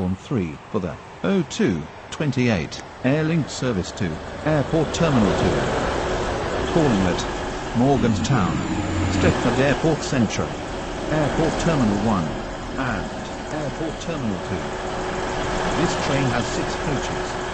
platform 3 for the 0228 Airlink service to Airport Terminal 2. Calling at Morganstown, Stepford Airport Central, Airport Terminal 1 and Airport Terminal 2. This train has six coaches.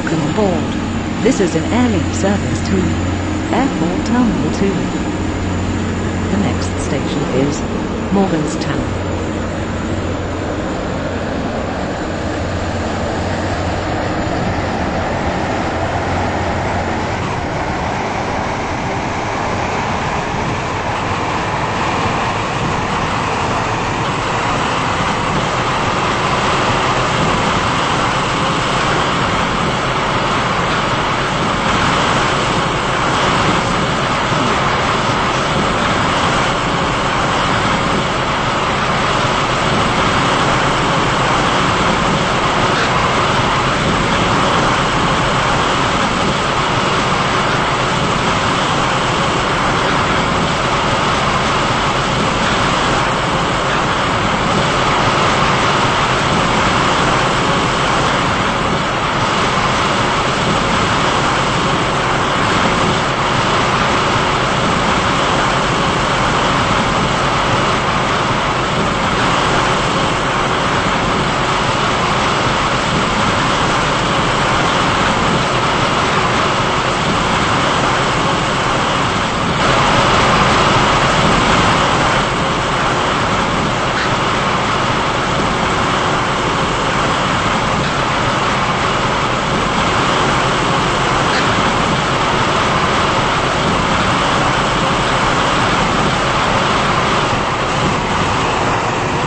Welcome aboard. This is an Airlink service to Airport Terminal 2. The next station is Morganstown.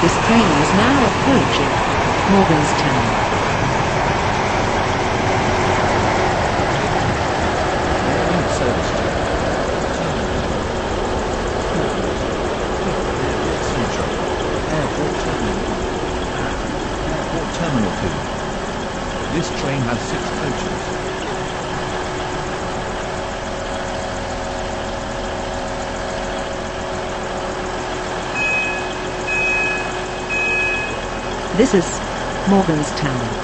This train is now approaching Morganstown. Airlink service to Airport Central, Airport Terminal 1 and Airport Terminal 2. This train has six coaches. This is Morganstown.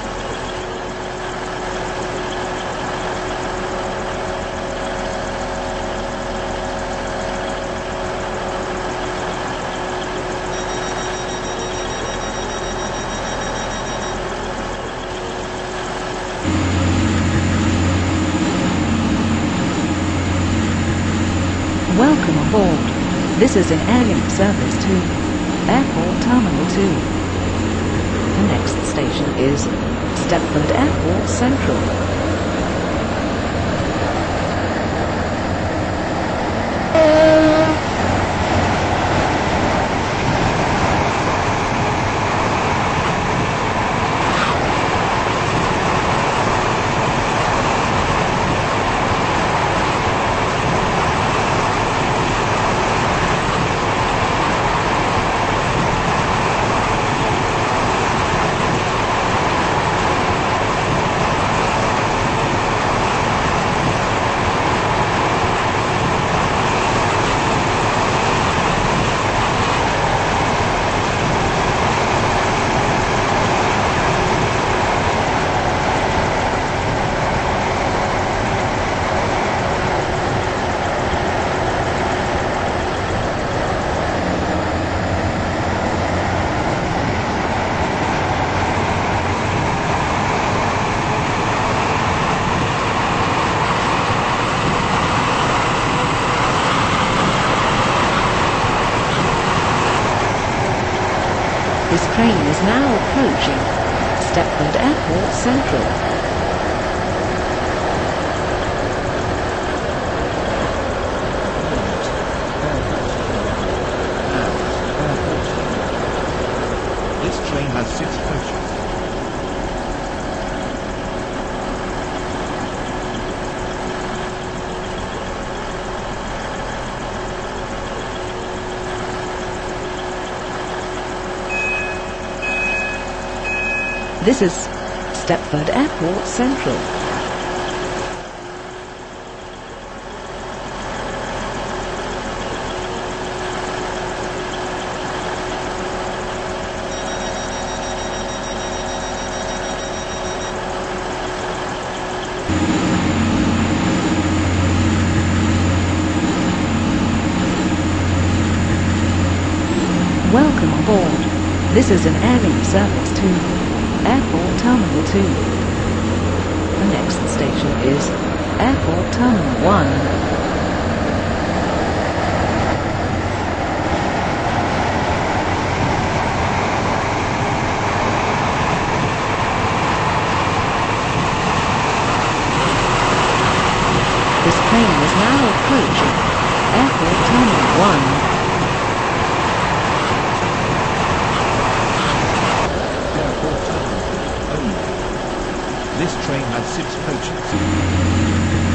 Welcome aboard. This is an Airlink service to Airport Terminal 2. The next station is Stepford Airport Central. This train is now approaching Stepford Airport Central. This train has six coaches. This is Stepford Airport Central. Welcome aboard. This is an airlink service to Airport Terminal 2. The next station is Airport Terminal 1. This train is now approaching Airport Terminal 1. Airport terminal only. This train has six coaches.